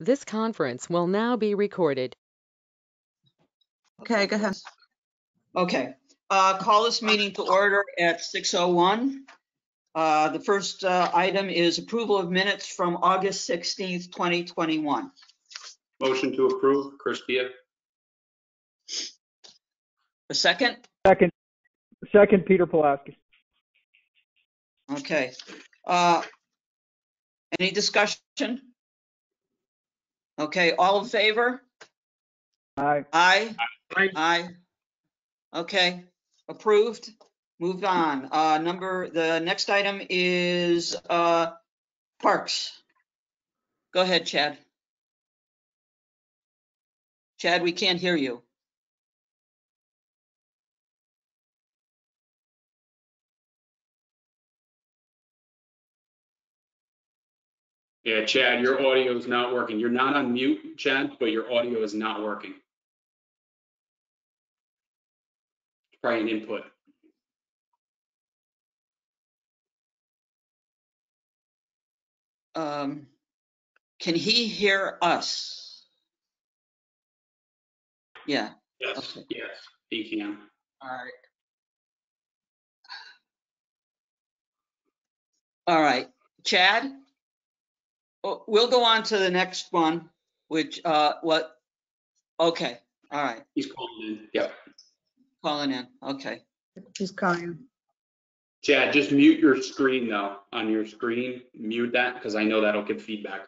This conference will now be recorded. Okay, go ahead. Okay, uh, call this meeting to order at 6:01. Uh, The first uh, item is approval of minutes from August 16th, 2021. Motion to approve, Chris Dia. A second? Second, second, Peter Pulaski. Okay. Uh, Any discussion? Okay, all in favor? Aye. Aye? Aye. Aye. Okay, approved. Moved on. Uh, Number, the next item is uh, Parks. Go ahead, Chad. Chad, we can't hear you. Yeah, Chad, your audio is not working. You're not on mute, Chad, but your audio is not working. Probably an input. Um, Can he hear us? Yeah, Yes, Okay. yes, he can. all right. All right, Chad? Oh, We'll go on to the next one, which, uh, what? Okay, all right, He's calling in. Yep. calling in, okay. He's calling. Chad, just mute your screen though. On your screen, mute that because I know that'll give feedback.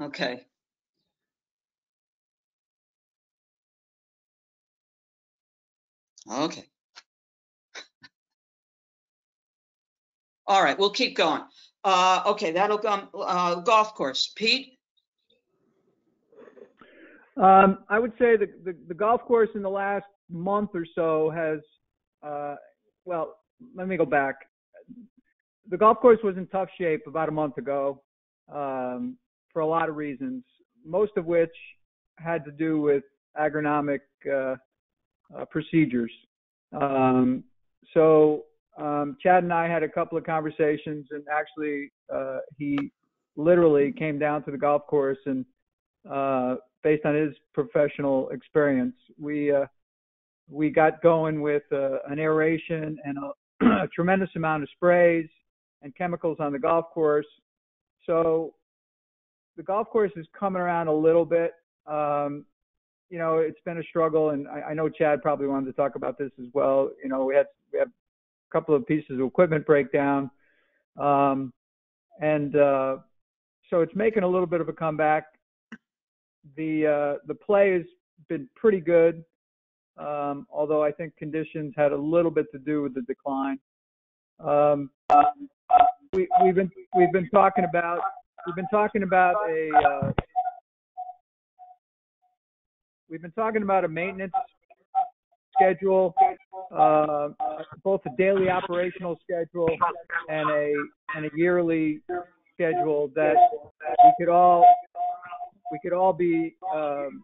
Okay. Okay. All right, we'll keep going. Uh, okay, that'll come, uh, golf course. Pete? Um, I would say the, the, the golf course in the last month or so has, uh, well, let me go back. The golf course was in tough shape about a month ago, um, for a lot of reasons, most of which had to do with agronomic, uh, uh, procedures. Um, so, um, Chad and I had a couple of conversations and actually, uh, he literally came down to the golf course and, uh, based on his professional experience. We uh, we got going with uh, an aeration and a, a tremendous amount of sprays and chemicals on the golf course. So the golf course is coming around a little bit. Um, you know, it's been a struggle, and I, I know Chad probably wanted to talk about this as well. You know, we had we had a couple of pieces of equipment break down, um, and uh, so it's making a little bit of a comeback the uh, the play has been pretty good, um, although I think conditions had a little bit to do with the decline. Um, we, we've been we've been talking about we've been talking about a uh, we've been talking about a maintenance schedule, uh, both a daily operational schedule and a and a yearly schedule that we could all we could all be um,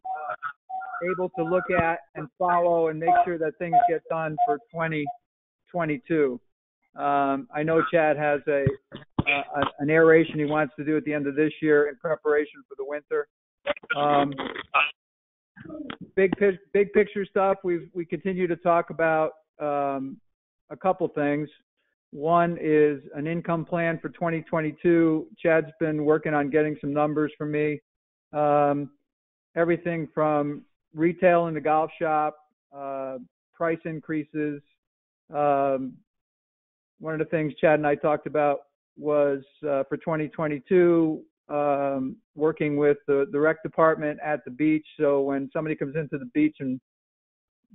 able to look at and follow and make sure that things get done for 2022. Um, I know Chad has a, a an aeration he wants to do at the end of this year in preparation for the winter. Um, big big picture stuff. We we continue to talk about um, a couple things. One is an income plan for 2022. Chad's been working on getting some numbers for me um, everything from retail in the golf shop, uh, price increases. Um, one of the things Chad and I talked about was uh, for 2022, um, working with the, the rec department at the beach. So when somebody comes into the beach and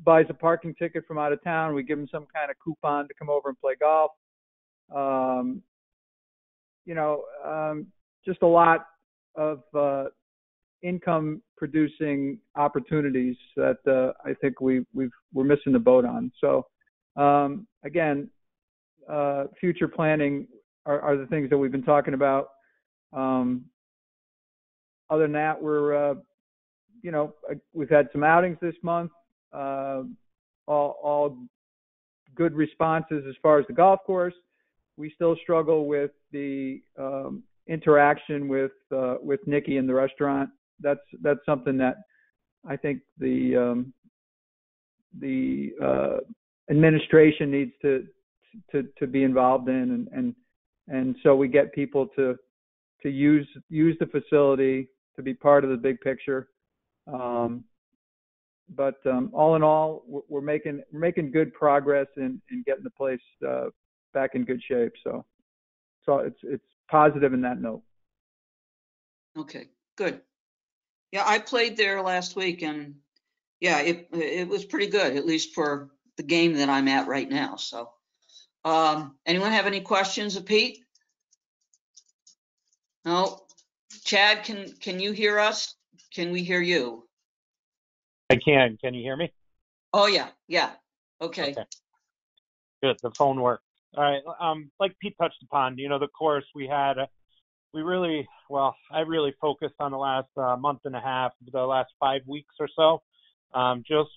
buys a parking ticket from out of town, we give them some kind of coupon to come over and play golf. Um, you know, um, just a lot of uh, income producing opportunities that uh, I think we we've we're missing the boat on. So um, again, uh, future planning are, are, the things that we've been talking about. Um, other than that, we're uh, you know we've had some outings this month, uh, all all good responses as far as the golf course. We still struggle with the um, interaction with uh, with Nikki in the restaurant. That's that's something that I think the um, the uh, administration needs to to to be involved in, and and and so we get people to to use use the facility to be part of the big picture. Um, but um, all in all, we're, making we're making good progress in, in getting the place uh, back in good shape. So, so it's it's positive in that note. Okay, good. Yeah, I played there last week and yeah, it, it was pretty good, at least for the game that I'm at right now. So, um, anyone have any questions of Pete? No? Chad, can, can you hear us? Can we hear you? I can. Can you hear me? Oh, yeah, yeah. Okay, Okay. Good. The phone worked. All right. Um, like Pete touched upon, you know, the course we had, uh, we really, well, I really focused on the last uh, month and a half, the last five weeks or so, um, just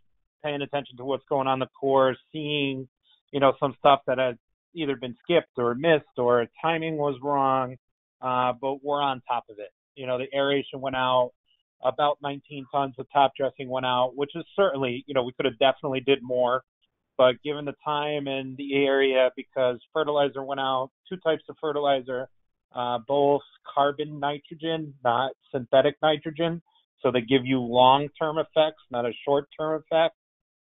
paying attention to what's going on the course, seeing, you know, some stuff that had either been skipped or missed or timing was wrong, uh, but we're on top of it. You know, the aeration went out, about 19 tons of top dressing went out, which is certainly, you know, we could have definitely did more. But given the time and the area, because fertilizer went out, two types of fertilizer, uh, both carbon nitrogen, not synthetic nitrogen. So they give you long term effects, not a short term effect.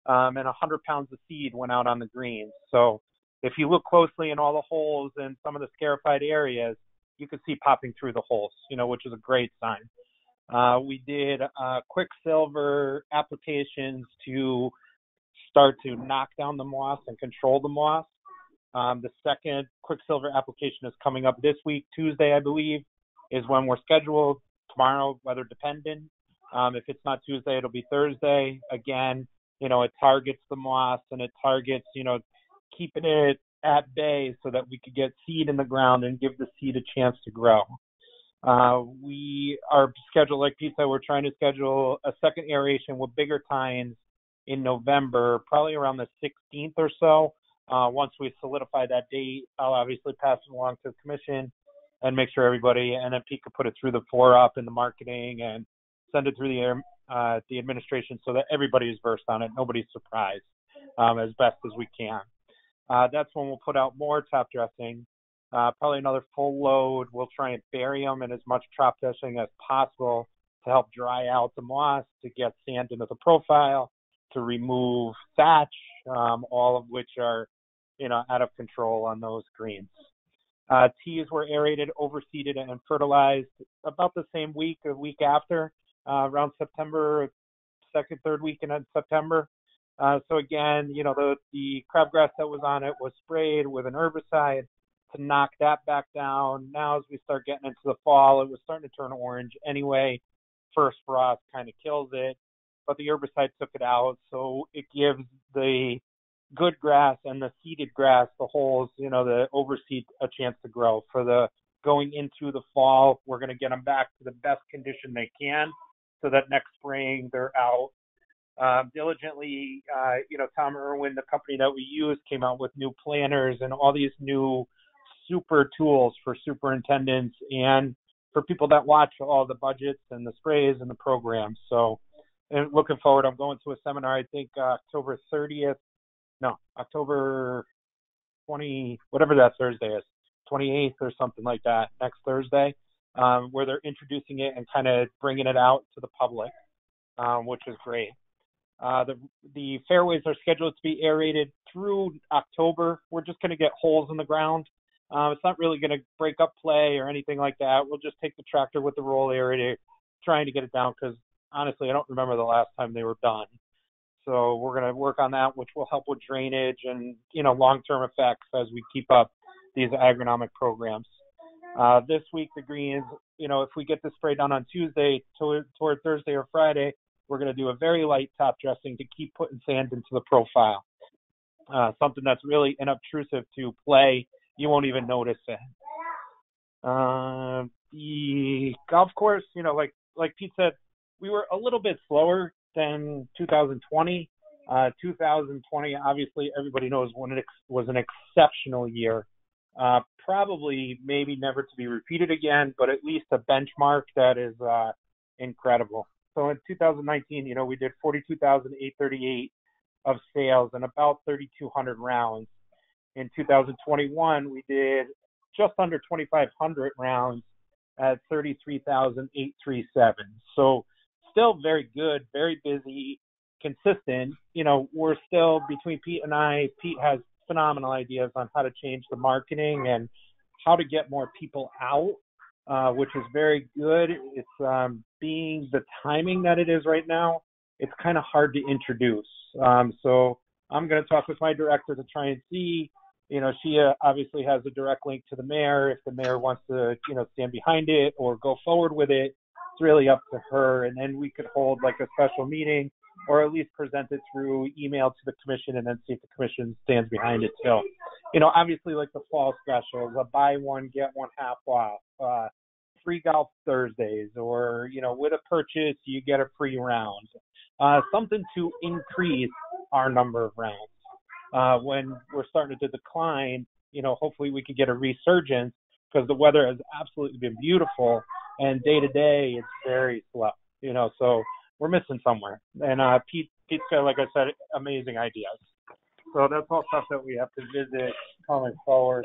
Um, and 100 pounds of seed went out on the greens. So if you look closely in all the holes in some of the scarified areas, you can see popping through the holes, you know, which is a great sign. Uh, we did uh, quicksilver applications to start to knock down the moss and control the moss. Um, the second quicksilver application is coming up this week, Tuesday, I believe, is when we're scheduled. Tomorrow, weather dependent. Um, if it's not Tuesday, it'll be Thursday. Again, you know, it targets the moss and it targets, you know, keeping it at bay so that we could get seed in the ground and give the seed a chance to grow. Uh, we are scheduled, like Pete said, we're trying to schedule a second aeration with bigger tines in November, probably around the 16th or so. Uh, once we solidify that date, I'll obviously pass it along to the commission and make sure everybody, and then Pete could put it through the four up in the marketing and send it through the uh, the administration so that everybody is versed on it. Nobody's surprised um, as best as we can. Uh, that's when we'll put out more top dressing. Uh, probably another full load. We'll try and bury them in as much top dressing as possible to help dry out the moss, to get sand into the profile, to remove thatch, um, all of which are, you know, out of control on those greens. Uh, tees were aerated, overseeded, and fertilized about the same week, a week after, uh, around September, second, third week in September. Uh, so again, you know, the, the crabgrass that was on it was sprayed with an herbicide to knock that back down. Now, as we start getting into the fall, it was starting to turn orange anyway. First frost kind of kills it, but the herbicide took it out. So it gives the good grass and the seeded grass, the holes, you know, the overseed a chance to grow. For the going into the fall, we're going to get them back to the best condition they can so that next spring they're out uh, diligently. Uh, you know, Tom Irwin, the company that we use, came out with new planners and all these new super tools for superintendents and for people that watch all the budgets and the sprays and the programs. So, and looking forward, I'm going to a seminar, I think uh, October 30th, no, October 20, whatever that Thursday is, 28th or something like that, next Thursday, um, where they're introducing it and kind of bringing it out to the public, um, which is great. Uh, the the fairways are scheduled to be aerated through October. We're just going to get holes in the ground um, it's not really going to break up play or anything like that. We'll just take the tractor with the roll aerator, trying to get it down because honestly, I don't remember the last time they were done. So we're going to work on that, which will help with drainage and you know long-term effects as we keep up these agronomic programs. Uh, this week, the greens, you know, if we get the spray done on Tuesday toward Thursday or Friday, we're going to do a very light top dressing to keep putting sand into the profile. Uh, something that's really inobtrusive to play you won't even notice it. Uh, the golf course, you know, like like Pete said, we were a little bit slower than 2020. Uh, 2020, obviously, everybody knows when it ex- was an exceptional year. Uh, probably, maybe never to be repeated again, but at least a benchmark that is uh, incredible. So in 2019, you know, we did 42,838 of sales and about 3,200 rounds. In 2021, we did just under 2,500 rounds at 33,837. So still very good, very busy, consistent. You know, we're still between Pete and I. Pete has phenomenal ideas on how to change the marketing and how to get more people out, uh, which is very good. It's um, being the timing that it is right now. It's kind of hard to introduce. Um, so I'm going to talk with my director to try and see. You know, she uh, obviously has a direct link to the mayor. If the mayor wants to, you know, stand behind it or go forward with it, it's really up to her. And then we could hold like a special meeting or at least present it through email to the commission and then see if the commission stands behind it too. You know, obviously like the fall specials, a buy one, get one half off, uh, free golf Thursdays, or, you know, with a purchase, you get a free round. Uh, something to increase our number of rounds. Uh, when we're starting to decline, you know, hopefully we could get a resurgence because the weather has absolutely been beautiful and day to day it's very slow, you know, so we're missing somewhere. And uh, Pete, Pete's got, like I said, amazing ideas. So that's all stuff that we have to visit coming forward.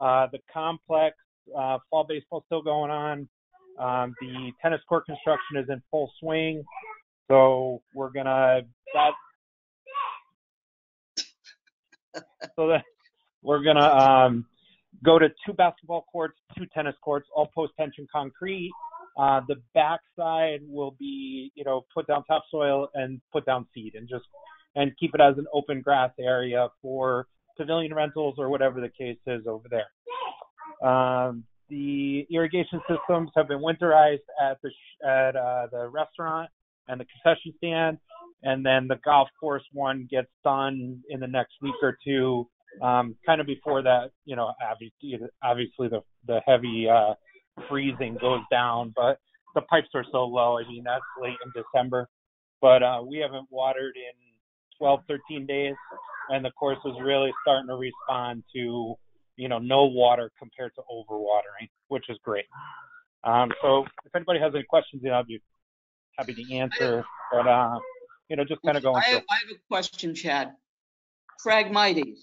Uh, the complex, uh, fall baseball still going on. Um, the tennis court construction is in full swing. So we're gonna that. So that we're gonna um, go to two basketball courts, two tennis courts, all post tension concrete. Uh, the backside will be, you know, put down topsoil and put down seed and just and keep it as an open grass area for pavilion rentals or whatever the case is over there. Um, the irrigation systems have been winterized at the at uh, the restaurant and the concession stand, and then the golf course one gets done in the next week or two. Um, kind of before that, you know, obviously, obviously the the heavy uh, freezing goes down, but the pipes are so low. I mean, that's late in December, but uh, we haven't watered in 12, 13 days, and the course is really starting to respond to, you know, no water compared to overwatering, which is great. Um, so if anybody has any questions, you know, I'd be happy to answer, but, uh, you know, just kind of going I have, I have a question, Chad. Phragmites,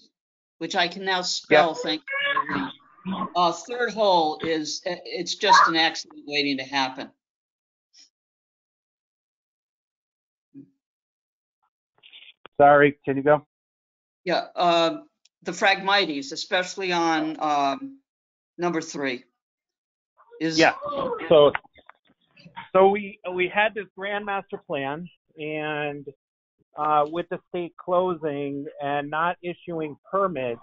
which I can now spell, thank you. Uh, third hole is, eh, it's just an accident waiting to happen. Sorry, can you go? Yeah, uh, the Phragmites, especially on, um, number three. Is. Yeah. So, so we we had this grand master plan, and uh, with the state closing and not issuing permits,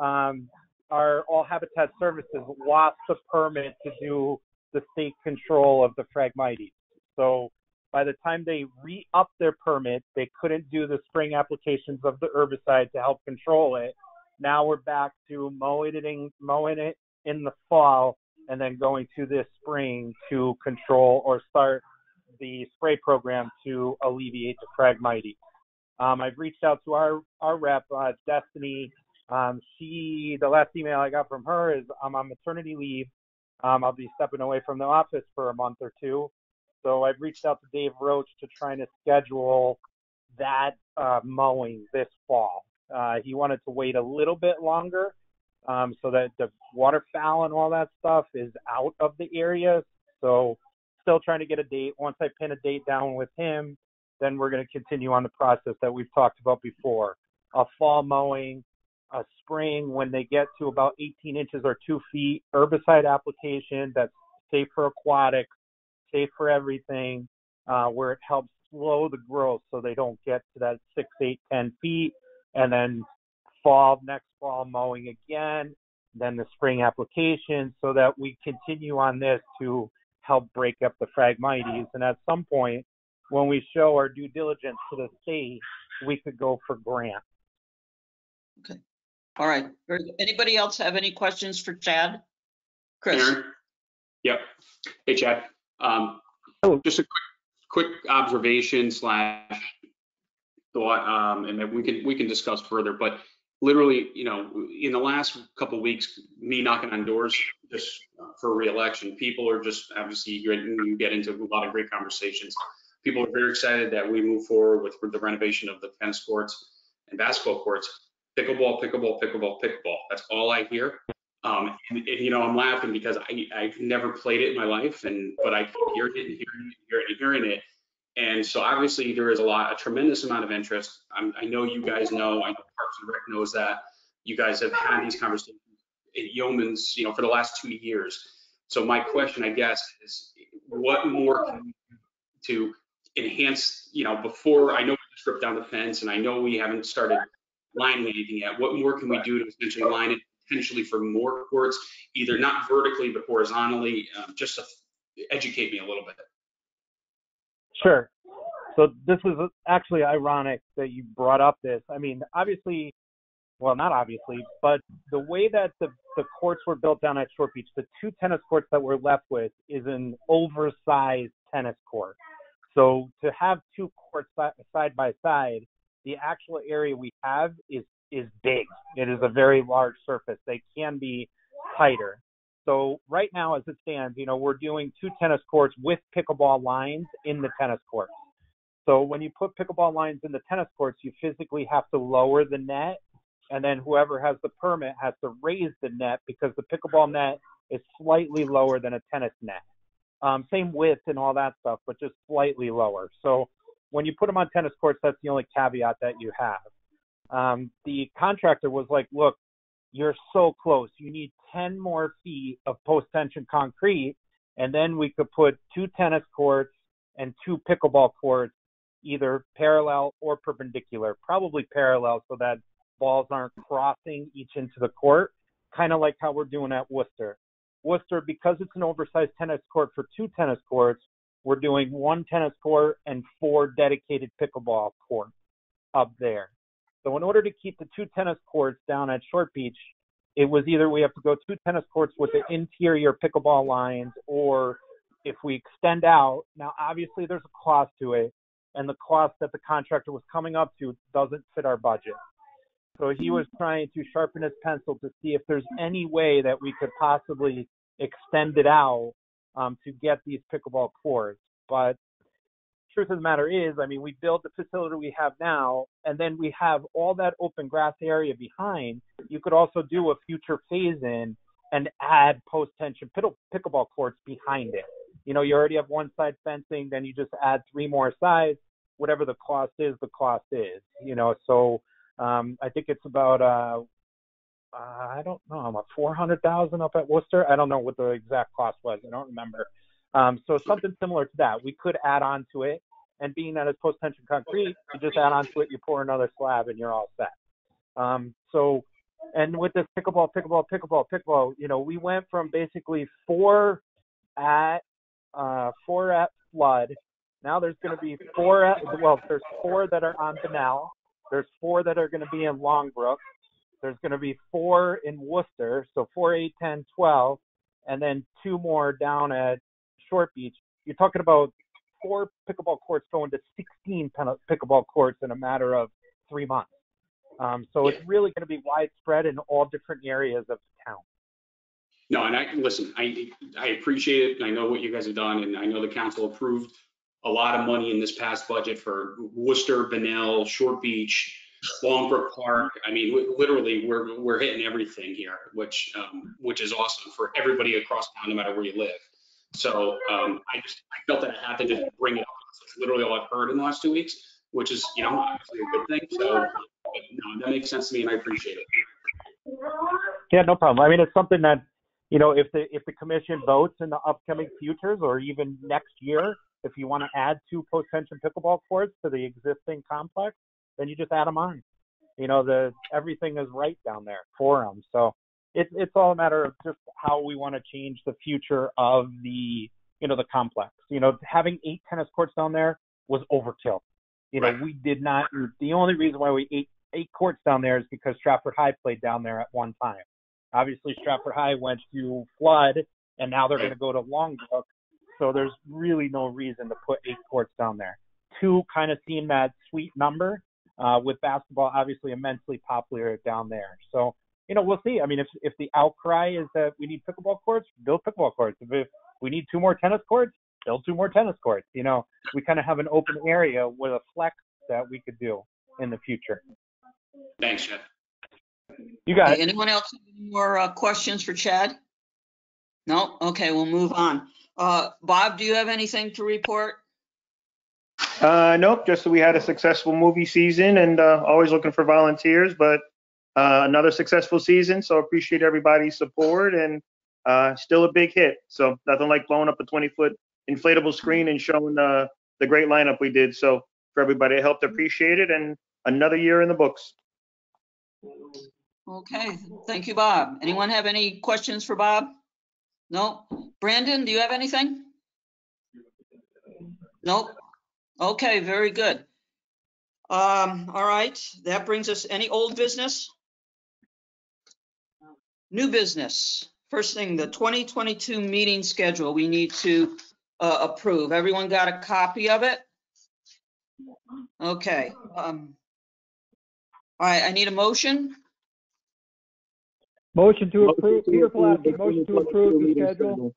um, our All Habitat Services lost the permit to do the state control of the Phragmites. So by the time they re-upped their permit, they couldn't do the spring applications of the herbicide to help control it. Now we're back to mowing it in, mowing it in the fall and then going to this spring to control or start the spray program to alleviate the Phragmites. Um, I've reached out to our our rep, uh, Destiny. Um, she, the last email I got from her is I'm on maternity leave. Um, I'll be stepping away from the office for a month or two. So I've reached out to Dave Roach to try to schedule that uh, mowing this fall. Uh, he wanted to wait a little bit longer um, so that the waterfowl and all that stuff is out of the area. So still trying to get a date. Once I pin a date down with him, then we're going to continue on the process that we've talked about before. A fall mowing, a spring when they get to about 18 inches or two feet, herbicide application that's safe for aquatics, safe for everything, uh, where it helps slow the growth so they don't get to that six, eight, ten feet, and then fall, next fall mowing again, then the spring application, so that we continue on this to help break up the Phragmites. And at some point, when we show our due diligence to the state, we could go for grant. All right. Very good. Anybody else have any questions for Chad? Chris? Aaron? Yep. Hey, Chad. Um, Hello. Just a quick, quick observation slash thought, um, and maybe we can, we can discuss further, but literally, you know, in the last couple of weeks, me knocking on doors just uh, for reelection, people are just obviously you get- you get into a lot of great conversations. People are very excited that we move forward with the renovation of the tennis courts and basketball courts. Pickleball, pickleball, pickleball, pickleball. That's all I hear. Um, and, and, you know, I'm laughing because I, I've never played it in my life and, but I keep hearing it and hearing it, hearing it, and hearing it. And so obviously there is a lot, a tremendous amount of interest. I'm, I know you guys know, I know Parks and Rec knows that. You guys have had these conversations at Yeoman's, you know, for the last two years. So my question, I guess, is what more can we do to enhance, you know, before, I know we just ripped down the fence and I know we haven't started lining anything yet. What more can we do to essentially line it potentially for more courts, either not vertically, but horizontally, um, just to educate me a little bit? Sure. So this is actually ironic that you brought up this. I mean, obviously, well, not obviously, but the way that the, the courts were built down at Short Beach, the two tennis courts that we're left with is an oversized tennis court. So to have two courts side by side, the actual area we have is is big. It is a very large surface. They can be tighter. So right now, as it stands, you know, we're doing two tennis courts with pickleball lines in the tennis courts. So when you put pickleball lines in the tennis courts, you physically have to lower the net, and then whoever has the permit has to raise the net because the pickleball net is slightly lower than a tennis net. Um, same width and all that stuff, but just slightly lower. So when you put them on tennis courts, that's the only caveat that you have. Um, the contractor was like, look, you're so close. You need 10 more feet of post tension concrete, and then we could put two tennis courts and two pickleball courts, either parallel or perpendicular, probably parallel so that balls aren't crossing each into the court, kind of like how we're doing at Wooster. Wooster, because it's an oversized tennis court for two tennis courts, we're doing one tennis court and four dedicated pickleball courts up there. So in order to keep the two tennis courts down at Short Beach, it was either we have to go two tennis courts with the interior pickleball lines, or if we extend out. Now, obviously, there's a cost to it, and the cost that the contractor was coming up to doesn't fit our budget. So he was trying to sharpen his pencil to see if there's any way that we could possibly extend it out um, to get these pickleball courts. But truth of the matter is, I mean, we built the facility we have now, and then we have all that open grass area behind. You could also do a future phase in and add post tension pickleball courts behind it. You know, you already have one side fencing, then you just add three more sides. Whatever the cost is, the cost is. You know, so um, I think it's about uh, uh, I don't know, I'm hundred thousand up at Wooster. I don't know what the exact cost was. I don't remember. Um, so something similar to that. We could add on to it, and being that it's post tension concrete, you just add on to it, you pour another slab, and you're all set. Um, so, and with this pickleball, pickleball, pickleball, pickleball, you know, we went from basically four at uh, four at Flood. Now there's going to be four at well, there's four that are on Bunnell. There's four that are going to be in Longbrook. There's going to be four in Wooster, so four, eight, ten, twelve, and then two more down at Short Beach. You're talking about four pickleball courts going to 16 pickleball courts in a matter of three months. Um, so it's really going to be widespread in all different areas of the town. No, and I listen. I I appreciate it. And I know what you guys have done, and I know the council approved a lot of money in this past budget for Wooster, Bunnell, Short Beach, Longbrook Park. I mean, literally, we're we're hitting everything here, which um, which is awesome for everybody across town, no matter where you live. So um, I just I felt that I had to just bring it up. It's literally all I've heard in the last two weeks, which is you know obviously a good thing. So no, that makes sense to me, and I appreciate it. Yeah, no problem. I mean, it's something that you know if the if the commission votes in the upcoming futures or even next year, if you want to add two post tension pickleball courts to the existing complex, then you just add them on. You know, the everything is right down there for them. So it's it's all a matter of just how we want to change the future of the you know the complex. You know, having eight tennis courts down there was overkill. You know, Right. we did not. The only reason why we eight eight courts down there is because Stratford High played down there at one time. Obviously, Stratford High went to flood, and now they're going to go to Longbrook. So there's really no reason to put eight courts down there. Two kind of seem that sweet number, uh, with basketball obviously immensely popular down there. So, you know, we'll see. I mean, if if the outcry is that we need pickleball courts, build pickleball courts. If, if we need two more tennis courts, build two more tennis courts. You know, we kind of have an open area with a flex that we could do in the future. Thanks, Chad. You got it. Anyone else have any more uh, questions for Chad? No? Okay, we'll move on. Uh, Bob, do you have anything to report? Uh, nope, just we had a successful movie season and uh, always looking for volunteers, but uh, another successful season. So appreciate everybody's support and uh, still a big hit. So nothing like blowing up a 20 foot inflatable screen and showing uh, the great lineup we did. So for everybody, it helped appreciate it and another year in the books. Okay, thank you, Bob. Anyone have any questions for Bob? No? Brandon, do you have anything? Nope. Okay, very good. Um, all right, that brings us, any old business? New business. First thing, the 2022 meeting schedule, we need to uh, approve. Everyone got a copy of it? Okay. um, All right, I need a motion. Motion to approve, Peter Pulaski, motion to approve the schedule.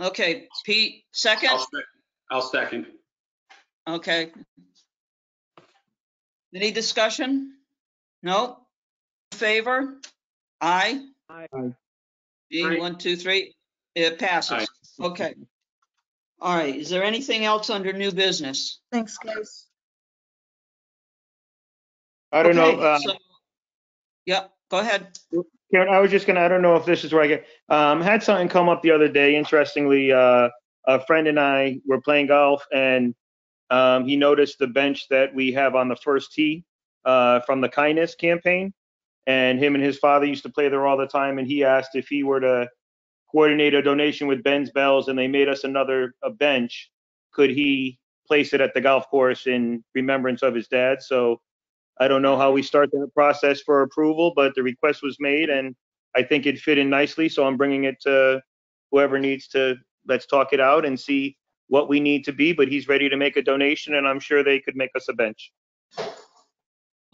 Okay, Pete, second? I'll sec- I'll second. Okay. Any discussion? No? Favor? Aye? Aye. Aye. one, two, three. It passes. Okay. All right, is there anything else under new business? Thanks, guys. I don't know. Okay, uh, so- Yep, go ahead. Karen, I was just gonna, I don't know if this is where I get, um, had something come up the other day. Interestingly, uh, a friend and I were playing golf and, um, he noticed the bench that we have on the first tee, uh, from the kindness campaign. And him and his father used to play there all the time and he asked if he were to coordinate a donation with Ben's Bells and they made us another, a bench, could he place it at the golf course in remembrance of his dad? So, I don't know how we start that process for approval, but the request was made and I think it fit in nicely. So I'm bringing it to whoever needs to, let's talk it out and see what we need to be, but he's ready to make a donation and I'm sure they could make us a bench.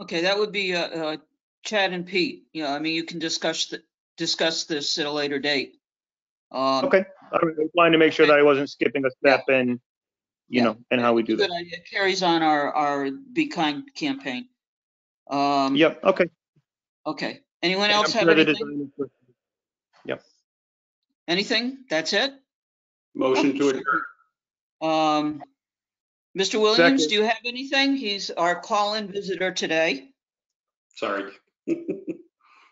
Okay, that would be uh, uh, Chad and Pete. You know, I mean, you can discuss, th- discuss this at a later date. Um, Okay. I was wanting to make sure that I wasn't skipping a step and, you Yeah. know, and how we do Good that. idea. Carries on our, our Be Kind campaign. Um, Yep, okay. Okay. Anyone And I'm else have sure the anything? design is- Anything? That's it? Motion to adjourn. Um, Mr. Williams, Second. do you have anything? He's our call-in visitor today. Sorry.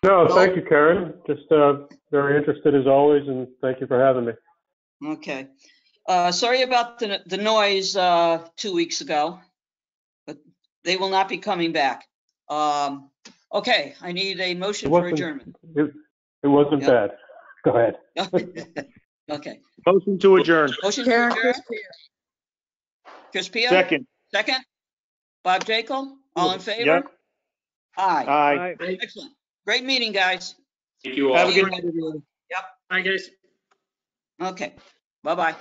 No, thank you, Karen. Just uh, very interested as always, and thank you for having me. Okay. Uh, sorry about the, the noise, uh, two weeks ago, but they will not be coming back. Um, okay, I need a motion It for wasn't- adjournment. It it wasn't Yep. bad. Go ahead. Okay. Motion to adjourn. Motion to Karen, adjourn. Chris Pio? Second. Second? Bob Jakel? All in favor? Yep. Aye. Aye. Aye. Excellent. Great meeting, guys. Thank you all. Have a good night, everyone. Bye, guys. Okay. Bye-bye.